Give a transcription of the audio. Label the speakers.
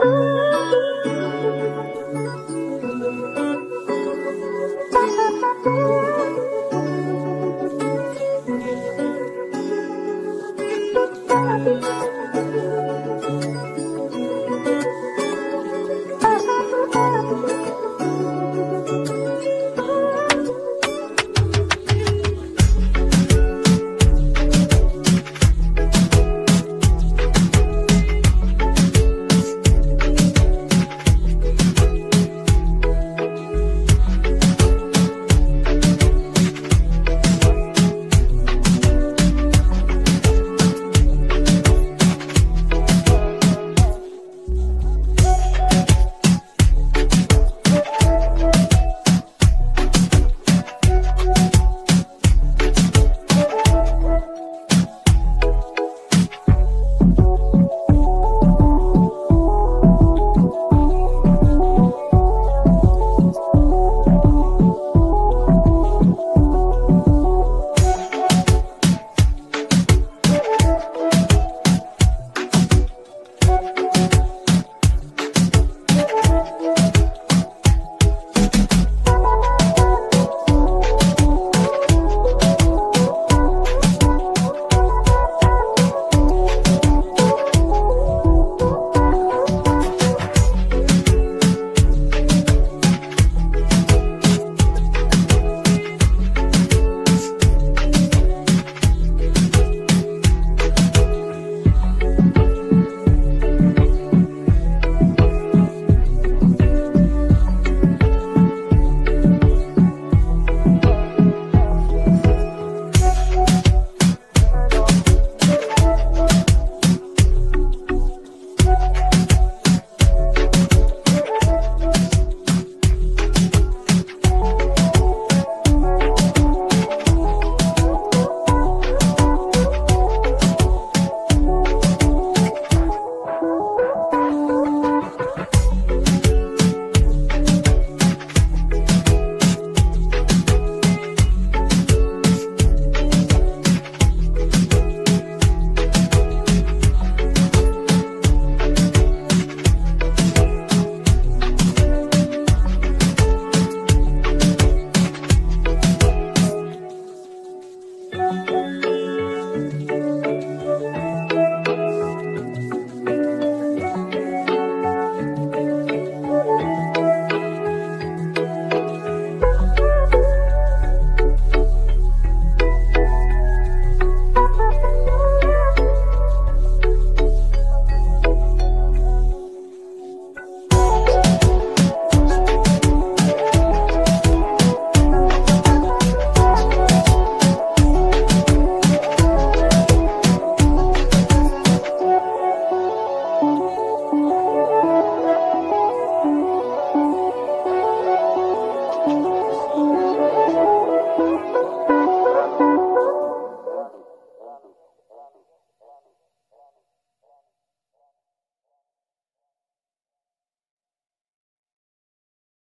Speaker 1: Oh,